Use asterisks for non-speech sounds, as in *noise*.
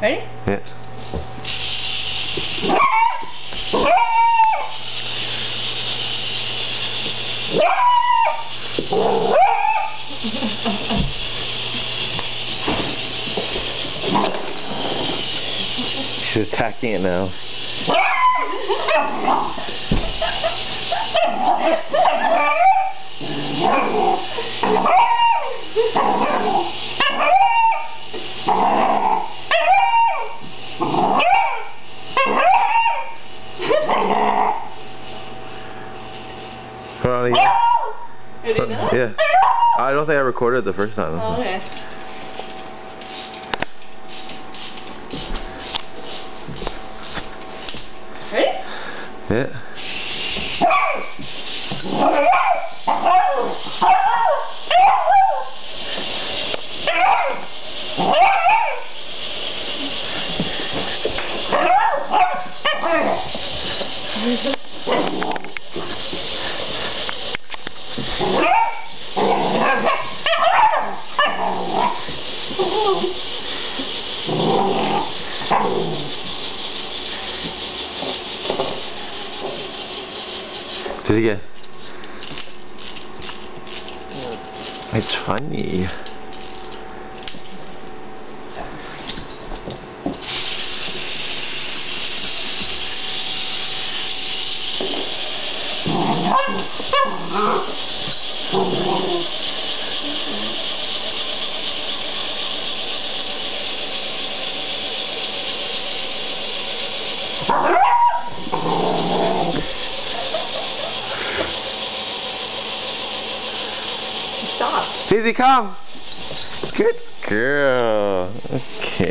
Ready? Yeah. She's attacking it now. *laughs* Hold on, yeah. Ready now? Yeah. I don't think I recorded the first time. Oh, okay. Ready? Yeah. Do it again. It's funny. Stop. *laughs* Daisy, come. Good girl. Okay.